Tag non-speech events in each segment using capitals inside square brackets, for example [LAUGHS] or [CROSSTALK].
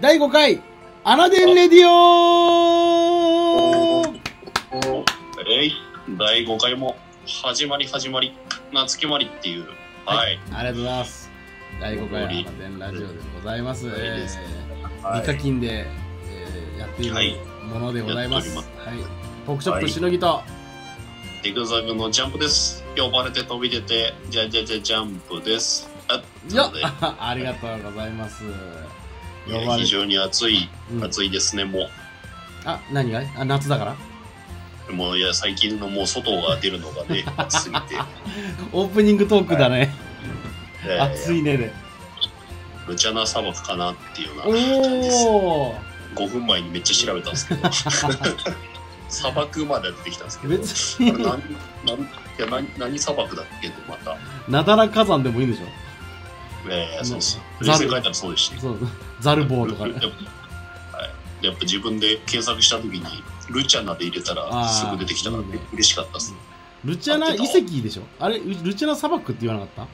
第5回、アナデンレディオえい、第5回も始まり始まり、夏決まりっていう。はい。ありがとうございます。第5回、アナデンラジオでございます。はいえー、はいリカキンで、えーやっているはいものでございます。やっはい。ポークチョップはいしのぎと、ジグザグのジャンプです。呼ばれて飛び出て、じゃじゃじゃジャンプです。ありがとうございます。[LAUGHS] 呼ばれ非常に暑い、うん暑いですね、もあ、何があ、夏だから？う。もういや、最近のもう外が出るのがね、[LAUGHS] 暑すぎて。オープニングトークだね。えー [LAUGHS] 暑いねで。ルチャナ砂漠かなっていうような感じです。おー5分前にめっちゃ調べたんですけど、[LAUGHS] 砂漠まで出てきたんですけど、別これに、何何いや何何砂漠だっけとまた。なだら火山でもいいんでしょ？えー、そうっす。ザル冷静に書いたらそうですし。そう、ザルボーとかね。ぱ [LAUGHS] はい、やっぱ自分で検索した時にルチャナで入れたあらーすぐ出てきたからね嬉しかったです。ルチャナ遺跡でしょ？あれ、ルチャナ砂漠って言わなかっ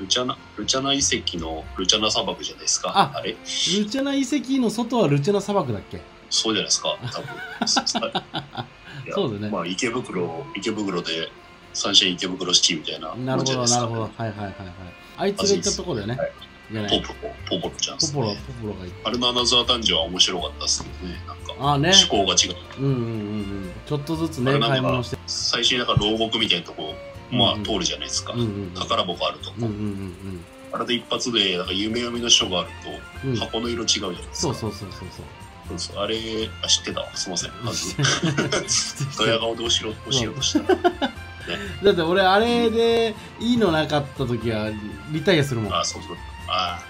ルチャナルチャナ遺跡のルチャナ砂漠じゃないですか。ああれ？たルチャナ遺跡の外はルチャナ砂漠だっけ？そうじゃないですか。多分。[LAUGHS] そうだねまあ池袋池袋でサンシャイン池袋シティみたいななるほど、なるほど。はいはいはいはい。あいつが行ったとこだよね。ポポロポポロちゃんですポポロ、ね。ポポロが行っあれのアナザーダンジョンは面白かったですけどね。なんかた。ああね。思考が違う。うんうんうんうん。ちょっとずつね、あれなんか買い物して。最初になんか牢獄みたいなとこまあうん通るじゃないですか。うんうんうん。宝箱あるとこ。うんうんうんあれで一発でなんか夢読みの書があると。箱の色違うじゃないですか。そうそうそうそうそう。あれあ知ってたわすいませんまず [LAUGHS] ドだヤ顔で教えろ教えようとした [LAUGHS] らって俺、あれでいいのなかった時はリタイアするもん。あそうそう。あ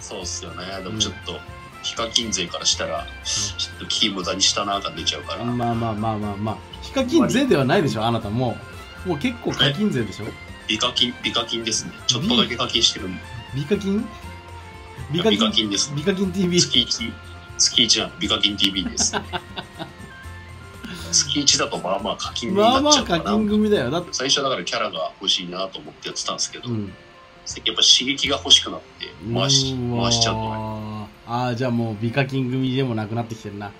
そうっすよね。でもちょっとヒカキン勢からしたらちょっと気無駄にしたな感出ちゃうから、まあまあまあまあまあ。ヒカキン勢ではないでしょ、あなた。もう。もう結構課金勢でしょ。美課金美課金ですね。ちょっとだけ課金してるんで。美課金？美美課課金金ですね。美課金 TV。月1月1なんで美課金 TV です月1だとまあまあ課金にまあまあなっちゃうかな、課金組だよ。だって。最初はだからキャラが欲しいなと思ってやってたんですけど、うん。最近やっぱ刺激が欲しくなって回し回しちゃうとああ、じゃあもう美課金組でもなくなってきてるな。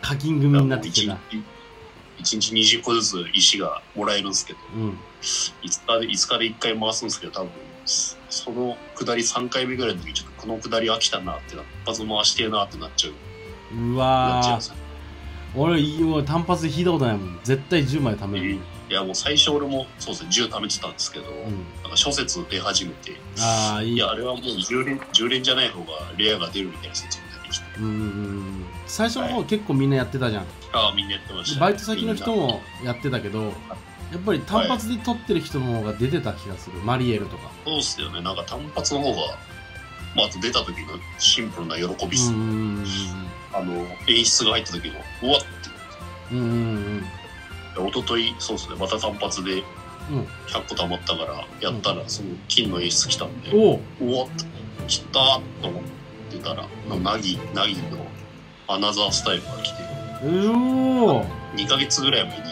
課金組になってきてるな。1日20個ずつ石がもらえるんですけどうん。5日で5日で1回回すんですけど多分その下り3回目ぐらいの時ちょっとこの下り飽きたなってな一発回してえなってなっちゃううなっちゃうんですよ俺、もう単発で引いたことないもん。絶対10枚貯める。いやもう最初俺もそうですね10貯めてたんですけど、うん。なんか諸説出始めてああ、いい。いやあれはもう10連 ,10 連じゃない方がレアが出るみたいな説も出てきてうんうんうん。最初の方結構みんなやってたじゃん。ああみんなやってました、バイト先の人もやってたけど、やっぱり単発で撮ってる人の方が出てた気がする。マリエルとか。そうっすよねなんか単発の方がまああと出た時のシンプルな喜びっす、うんうんあの演出が入った時のうわっうんうん。うんうんて一昨日そうですねまた単発でうん。100個貯まったからやったらその金の演出来たんで、うん。おううわっ来たーと思ってたらナギナギのアナザースタイルが来てうおー2ヶ月ぐらい前に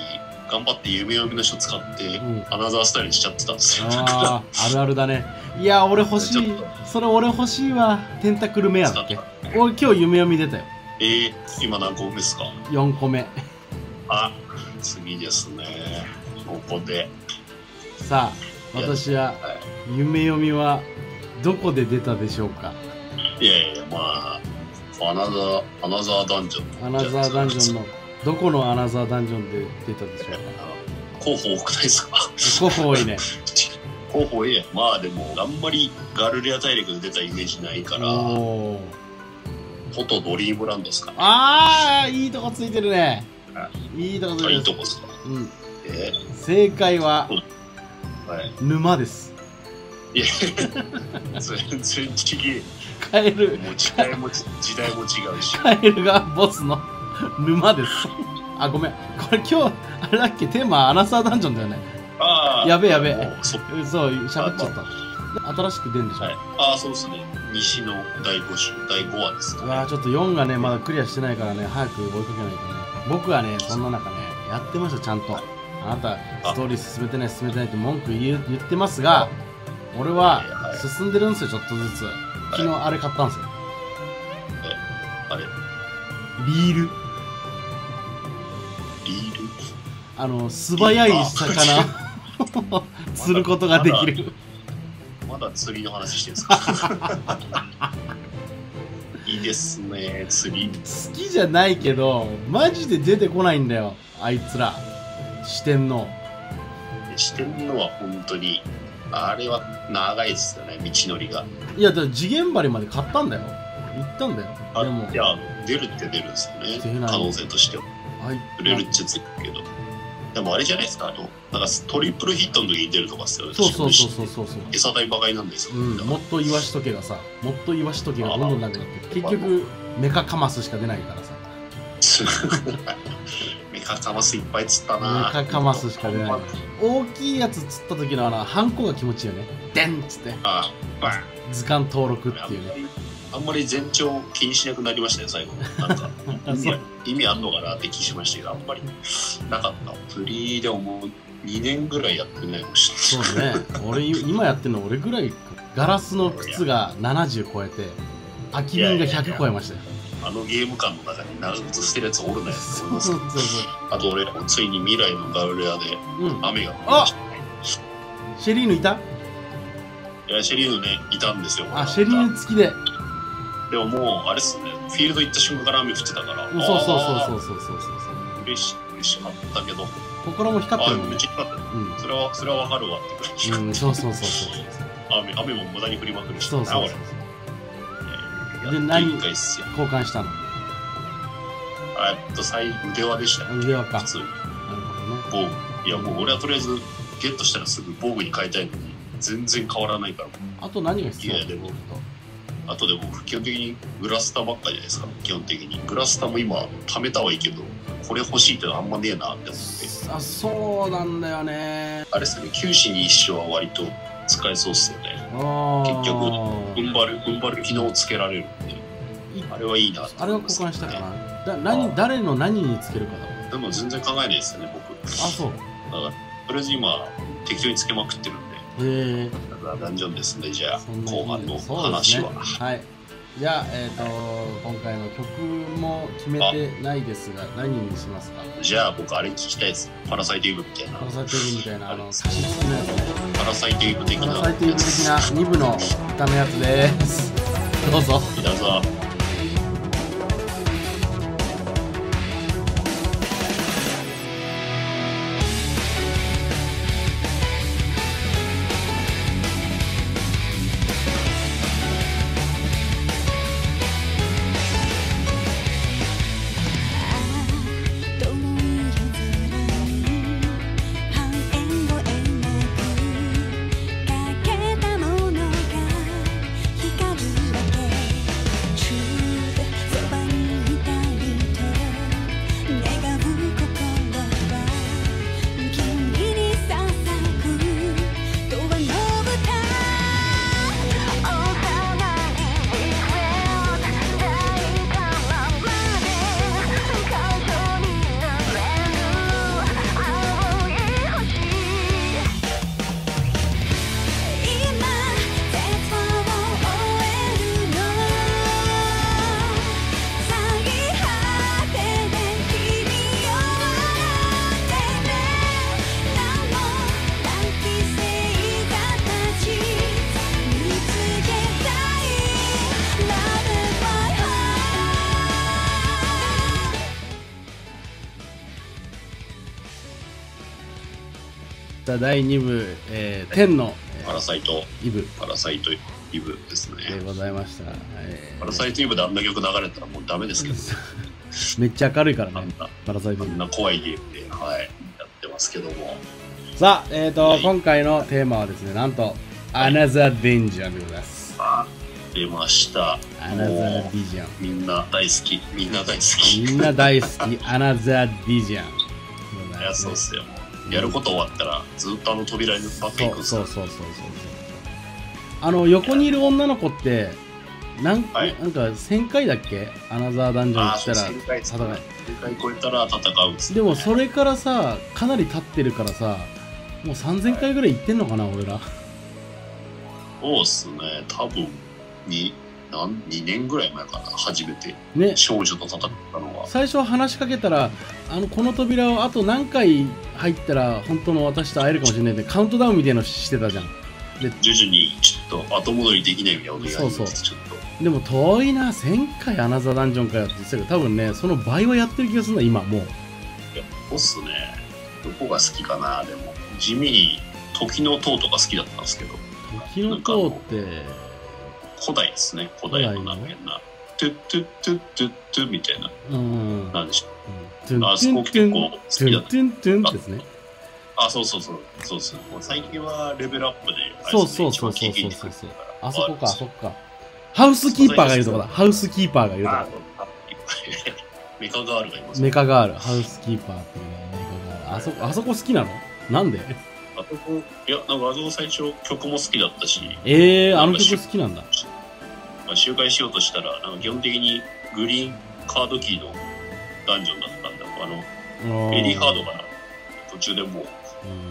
頑張って夢読みの書使って、うんアナザースタイルにしちゃってたんですよああ、[LAUGHS] あるあるだね。いや、俺欲しい。それ俺欲しいわ。テンタクルメアだっけ？俺今日夢読み出たよ。えー、今何個目ですか？4個目。あ次ですね。ここで。さあ、私はは夢読みはどこで出たでしょうか？いやいやまあアナザーアナザーダンジョンアナザーダンジョンの、どこのアナザーダンジョンで出たでしょうか？候補多くないですか？候補多いね。候補ええやんまあでもあんまりガルレア大陸で出たイメージないからおーフォトドリームランドですかねああ、いいとこついてるね。いいとこついあいいてる。とこですかうん。え正解はー、はい沼です。いや全然違カエルえ、もう時代も時代も違うしカエルがボスの沼です。あ、ごめん。これ今日、あれだっけ？テーマアナザーダンジョンだよね。ああやべえやべえもうそそう、喋っちゃった。新しく出るんでしょ、はい、ああそうですね。西の第5週第5話ですかうわーちょっと4がね、まだクリアしてないからね、早く追いかけないとね。僕はね、そんな中ね、やってました、ちゃんと。あなた、ストーリー進めてない、進めてないって文句言う言ってますが、俺ははいはい。進んでるんですよ、ちょっとずつ。昨日あれ買ったんですよ。あれ、リール。リール？あの素早い魚。釣 [LAUGHS] ることができるまだ釣りの話してるんですか？[LAUGHS] いいですね、釣り。好きじゃないけどマジで出てこないんだよあいつら。四天王。してんのは本当に、あれは長いですよね、道のりが。いやだから次元針まで買ったんだよ。行ったんだよ。あでも。いや、出るって出るんですよね、可能性としては。あい。売れるっちゃつくけど。でもあれじゃないですか、あの、なんかトリプルヒットの時に出るとかっすよね。そうそうそうそうそう。そう餌代バカになんですよ。うん、もっと言わしとけがさもっと言わしとけがどんどんなくなって結局メカカマスしか出ないからさ。[LAUGHS] メカカマスいっぱい釣ったメなカカマスしか出ない。大きいやつ釣った時のあのハンコが気持ちいいよね。デンっつって。あバン。図鑑登録っていうねあんまり全長気にしなくなりましたね最後。なんか [LAUGHS] あ意味あんのかなって気しましたけどあんまりなかった。釣りでももう2年ぐらいやってないそうね。俺今やってるの俺ぐらいか。ガラスの靴が70超えて空き瓶が100超えましたよ。あのゲーム館の中に長靴捨てるやつおるなよってそう思いますそうそうあと俺ついに未来のガウレアでうん。雨が降りました。ねシェリーヌいた？いやシェリーヌねいたんですよあシェリーヌ付きででももうあれっすね。フィールド行った瞬間から雨降ってたからうんそうそうそうあそうそうそうそう。ー嬉し嬉しかったけど。心も光ってあるもんねめっちゃ光った。うん。それはそれはわかるわってくらいうん、そうそうそうそうそう。雨雨も無駄に降りまくるし。そうそうそうな俺で何交換したの？あえっと最腕輪でした。ね腕輪か。普通に。なるほどね。防具。いやもう俺はとりあえずゲットしたらすぐ防具に変えたいのに全然変わらないから。あと何が必要いやでもあとでも基本的にグラスタばっかじゃないですか。基本的に。グラスタも今貯めたはいいけどこれ欲しいってのあんまねえなって思って。あそうなんだよね。あれっすね。九死に一生は割と使えそうっすよね。結局踏ん張る踏ん張る機能をつけられるんでいあれはいいなってあれは交換したかな？だ何誰の何につけるかだでも全然考えないですよね僕。あそう。だからとりあえず今適当につけまくってるんでだからダンジョンですねじゃあ後半の話ねは、はい。じゃあえっ、と今回の曲も決めてないですが何にしますか？じゃあ僕あれ聞きたいです。パラサイトイブみたいな。パラサイトイブみたいなあの歌詞付きのやつねパラサイトイブ的な。パラサイトイブ的な2部の歌のやつです。どうぞ。皆さん第2部、えー、天の、えパラサイト。ーイブ。パラサイトイブですね。でございました、えーパラサイトイブであんな曲流れたらもうダメですけど [LAUGHS] めっちゃ明るいからね。パラサイトイブ。あんな怖いゲームではいやってますけども。さあえっ、ー、と、はい。今回のテーマはですねなんと Another Dungeon でございます。あ出ました。Another も Dungeon うみんな大好き。みんな大好き。みんな大好き。Another Dungeon でございいや、ますねそうっすよ。もうやること終わったら、ずっとあの扉にばっかり行くんですよそうそうそうそうそう。あの横にいる女の子ってなん,、はい。なんか1000回だっけ？アナザーダンジョン来たら1000回です戦い1000回超えたら戦うっつってでもそれからさかなり経ってるからさもう3000回ぐらい行ってんのかな、俺ら。そうっすね。多分、になん2年ぐらい前かな初めて。ね。少女と戦ったのは。最初話しかけたらあのこの扉をあと何回入ったら本当の私と会えるかもしれないんでカウントダウンみたいなのしてたじゃん。徐々にちょっと後戻りできないみたいなことそうそう。ちょっと。でも遠いな1000回アナザーダンジョンかよって言ってたけど多分ねその倍はやってる気がするんだ今もう。そうっすね。どこが好きかなでも。地味に時の塔とか好きだったんですけど。時の塔って古代ですね。古代のなんか変なトゥットゥットゥットゥットゥみたいな。うん。なんでしょう。あそこ結構好トきだっゥントゥントゥンですね。たあそうそうそうそう。ですねもう最近はレベルアップでそうそうそうそうそうそう。経験値があそこかあそこかハウスキーパーがいるとこだ。ハウスキーパーがいるとあこあメカガールがいますメカガールハウスキーパーっていうねメカガール。あそこあそこ好きなの？なんで？あそこいやなんかあそこ最初曲も好きだったし、えー、あの曲好きなんだ。まあ、周回しようとしたらなんか基本的にグリーンカードキーのダンジョンだったんだあのベリーハードが途中でもう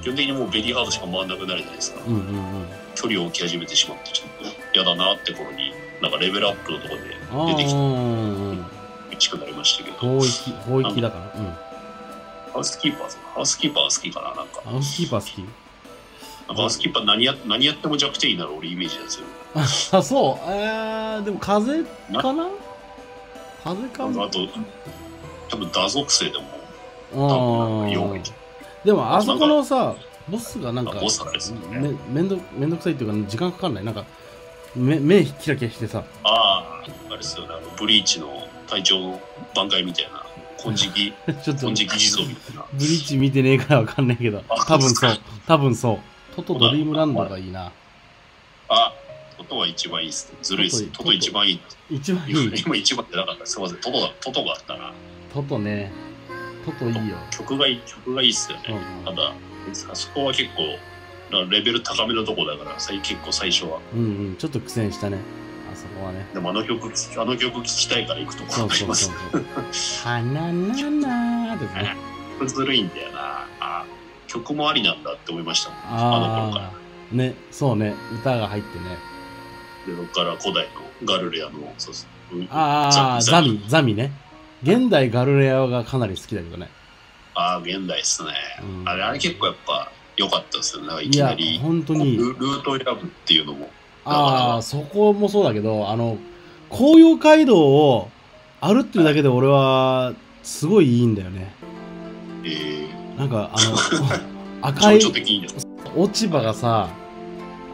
基本的にもうベリーハードしか回んなくなるじゃないですか、うんうんうん。うん距離を置き始めてしまってちょっと嫌だなって頃になんかレベルアップのところであ出てきてー美しくなりましたけど。法域だから。うん。ハウスキーパーハウスキーパーが好きかななんか。ハウスキーパー好き？なんかスキーパー何や何やっても弱点になる俺イメージなんですよ。あ [LAUGHS] そう？えー、でも風かな？風かな？あと多分打属性でもあ多分弱い。ーでもあそこのさボスがなんかあボスですよね。めめんどめんどくさいっていうか時間かかんない。なんか目目キラキラしてさ。あああれですよね。あのブリーチの隊長の卍解みたいな金色 [LAUGHS] ちょっと金色地蔵みたいな。ブリッジ見てねえからわかんないけど。あ多分そう。多分そうトトドリームランドがいいな。あトトは一番いいっすね。ずるいっす。トト一番いい一番いい今一番ってなかった。すいません。トトだトトがあったな。トトね。トトいいよ。曲がいい曲がいいっすよね、うんただあそこは結構レベル高めのとこだから最結構最初は。うんうん。ちょっと苦戦したね。あそこはね。でもあの曲あの曲聴きたいから行くとこそうろがあります。そうそうそう [LAUGHS] はなななーですね。[LAUGHS] ずるいんだよな。あ曲もありなんだって思いましたもん。あの頃から。ねそうね。歌が入ってね。でそこから古代のガルレアのそうそう。うんああザミザミね。現代ガルレアがかなり好きだけどね。ああ現代っすね、うん。あれあれ結構やっぱ良かったですよね。なんかいきなり。本当に。ルルートを選ぶっていうのも。ああそこもそうだけどあの紅葉街道を歩ってるだけで俺はすごいいいんだよね。えなんかあのー、[LAUGHS] 赤い落ち葉がさ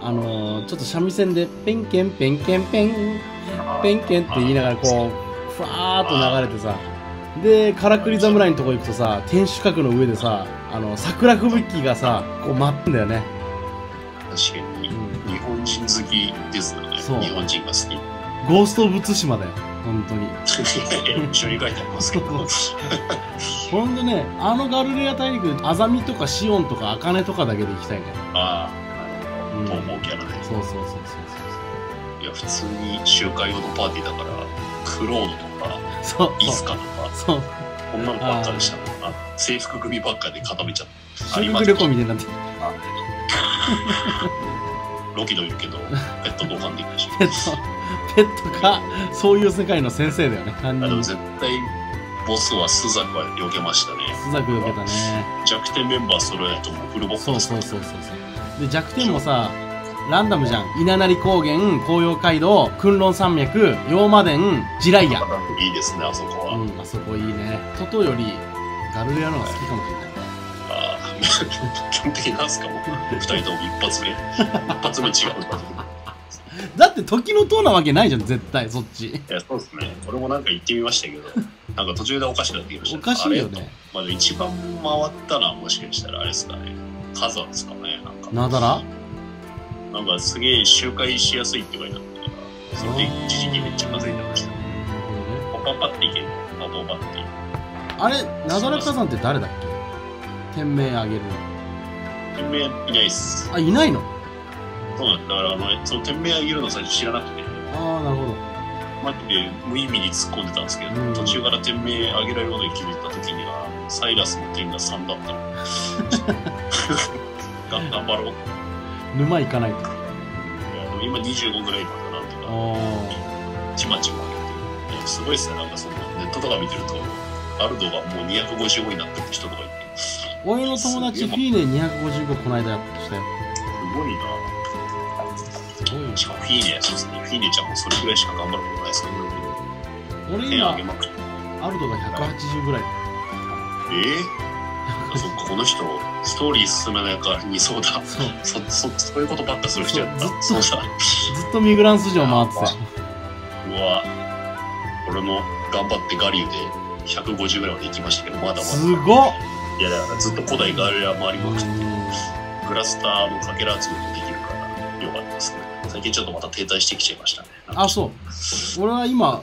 あのちょっと三味線でペンケンペンケンペンペンケンって言いながらこうふわーっと流れてさでからくり侍のとこ行くとさ天守閣の上でさあの桜吹雪がさこう舞ってんだよね、確かに。うん。日本人好きですよね。そう。日本人が好き。ゴースト・オブ・ツシマだよ本当に。[LAUGHS] 一緒に書いてありますけど。ほんでねあのガルレア大陸アザミとかシオンとかアカネとかだけで行きたいね。ああうんなるほど。キャラでそうそうそうそういや普通に集会用のパーティーだからクロードとかそう。そうイスカとかそう。こんなのばっかでしたあ制服組ばっかで固めちゃって修学旅行みたいになってる [LAUGHS] ロキドいるけど [LAUGHS] ペット同伴できないしペットペットかそういう世界の先生だよね。あ犯人でも絶対ボスはスザクは避けましたね。スザクよけたね。弱点メンバー揃えないともうフルボッコそうそうそうそうそう。で弱点もさランダムじゃん。稲成高原紅葉街道訓論山脈妖魔殿ジライアいいですねあそこは、うんあそこいいね。トトよりガルレアの方が好きかもしれない基本的なんすかもう二人とも一発目。一発目違う。だって時の塔なわけないじゃん絶対そっち。いやそうですね。俺もなんか行ってみましたけど。なんか途中でおかしくなってきました。おかしいよあれ？ねまあ、一番回ったのはもしかしたらあれですかね。火山ですかね。なんか。なだら？なんかすげえ周回しやすいって書いてあったから。それで一時期めっちゃ数えてましたパパパっていけるパパパって。あれなだら火山って誰だっけ？天命あげるの。店名いないっす。あいないの？そうなんだ。だからあのその店名あげるの最初知らなくて。ああなるほど。マジで無意味に突っ込んでたんですけど、うん。途中から店名あげられることに気づいた時にはサイラスの点が3だった。の [LAUGHS] が頑張ろう。沼行かないと。いやでも今25ぐらいまでなんとか。あちまちも上げて、いやすごいっすね、なんかそのネットとか見てると、アルドがもう255になってる人とかいて、俺の友達フィーネ255この間やってしたよすごいなすごいよしかもフィーネ、そうですね、フィーネちゃんもそれぐらいしか頑張ることないですけど、俺今。アルドが180ぐらいえー、あ [LAUGHS] そっか、この人、ストーリー進めないからにそうだ。そうそ、そ、そういうことばっかする人やった。そうそうだ。ずっとミグランス城回ってたようわ、俺も頑張ってガリューで150ぐらいまで行きましたけど、まだまだ。すごっいや、だからずっと古代ガリュア回りまくって、うグラスターのかけら集めもできるから、よかったですけど、最近ちょっとまた停滞してきちゃいましたね。んあそう。俺は今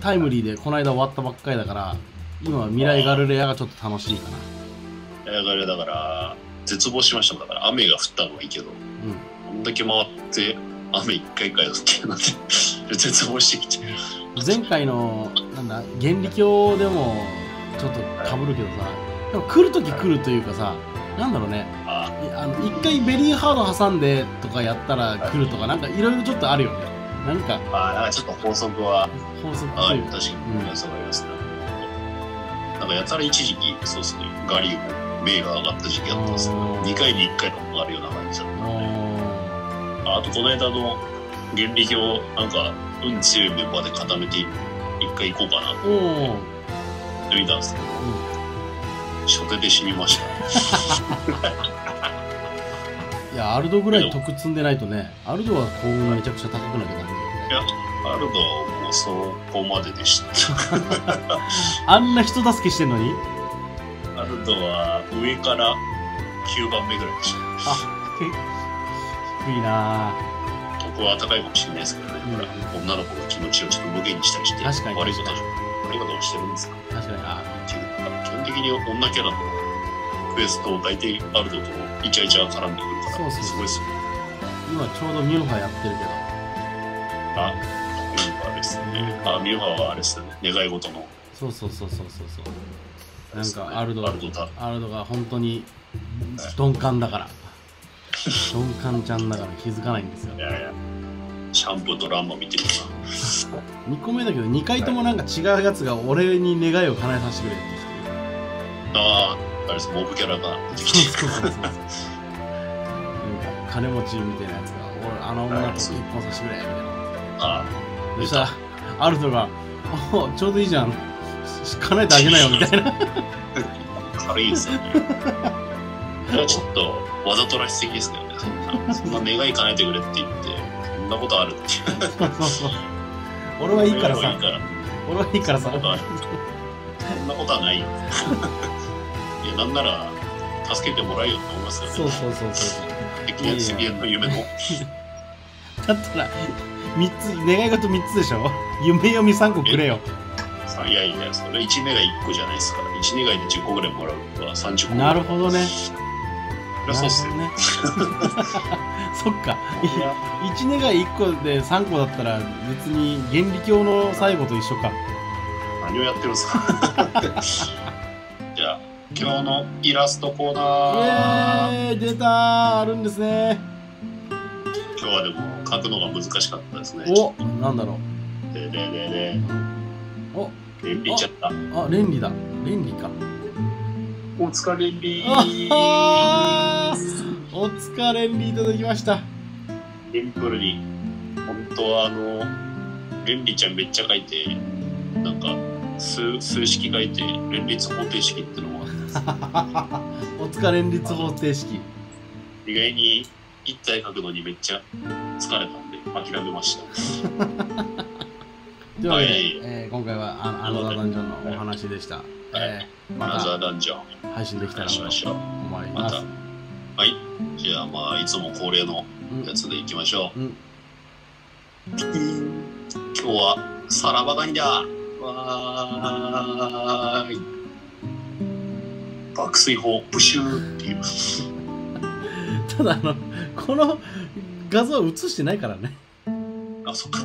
タイムリーでこの間終わったばっかりだから今は未来ガルレアがちょっと楽しいかな。ガリュアだから、絶望しましたもん。だから、雨が降ったのはいいけど、うんこんだけ回って、雨一回かよってなって、絶望してきちゃう。前回のなんだ原理教でもちょっとかぶるけどさでも来るとき来るというかさなんだろうね。一回ベリーハード挟んでとかやったら来るとかなんかいろいろちょっとあるよね。なんかあ、なんかちょっと法則は、法則あというか。確かに、うん。そうますね。なんかやたら一時期、そうですね、ガリューも名が上がった時期あったんですよ。あー。2回に1回とか上がるような感じだったんで。おあと、この間の原理表、なんか、運強いメンバーで固めて、一回行こうかなと思ってみたんですけど、初手で死にました。[LAUGHS] いやアルドぐらい得積んでないとねアルドは幸運めちゃくちゃ高くなきゃダメだよね。いや、アルドもそこまででした。[LAUGHS] あんな人助けしてんのに？アルドは上から9番目ぐらいでした。あけ低いな。僕は高いかもしれないですけどね、うん。女の子の気持ちをちょっと無限にしたりして、確かに。悪いこと悪いことをしてるんですか。確かにあ基本的に女キャラのクエストを大体アルドとイチャイチャ絡んでくるから、すごいですよね。今ちょうどミュンハやってるけどあ、ミュンハですね。あ、ミュンハはあれですよね。願い事の。そうそうそうそうそうそうなんかアルドアルドだ。アルドが本当に鈍感だから鈍感ちゃんだから気づかないんですよいやいや。シャンプーとランマ見てるな。[LAUGHS] 2個目だけど2回ともなんか違うやつが俺に願いを叶えさせてくれってああ、あれです、モブキャラが出てきてそうそうそうそうなんか金持ちみたいなやつが俺あの女と結婚させてくれみたいなあそしたらアルドが「おちょうどいいじゃんし叶えてあげなよ」[LAUGHS] みたいなあ、軽いですよね。ちょっとわざとらしすぎですけどね。そんなそんな願い叶えてくれって言って、そんなことあるって。そうそうそう俺はいいからさ。俺はいいからさそんなことあるそんなことはないよ。なんなら、助けてもらえよって思いますよね。そうそうそうそう的な次元の夢の。[LAUGHS] だったら三つ願い事3つでしょ？夢読み3個くれよさいやいや、それ1願い1個じゃないですから。1願いで10個ぐらいもらうとは30個。なるほどねそうっすよ。ね [LAUGHS] そっかいや1願い1個で3個だったら別に原理教の最後と一緒か何をやってるんですか [LAUGHS] じゃあ、今日のイラストコーイナー。エーイ出たー。あるんですね。今日はでも書くのが難しかったですね。おなんだろでででで、うお。レンリちゃった。あレンリだ。レンリか。お疲れリあはー。お疲れンリいただきました。シンプルに、本当はあの、レンリちゃんめっちゃ書いて、なんか、数数式書いて、連立方程式ってのもあって [LAUGHS] お疲れ連立方程式。意外に一体書くのにめっちゃ疲れたんで諦めました。[LAUGHS] というわけで、はい。えー今回はあのアナザーダンジョンのお話でした、えーアナザまーダンジョン。た配信できたらと。思いまたます、。はい。じゃあまあ、いつも恒例のうんやつでいきましょう。うん。今日はさらばがにだわーい爆睡法プシューっていう。ただあのこの画像は映してないからね。あそっか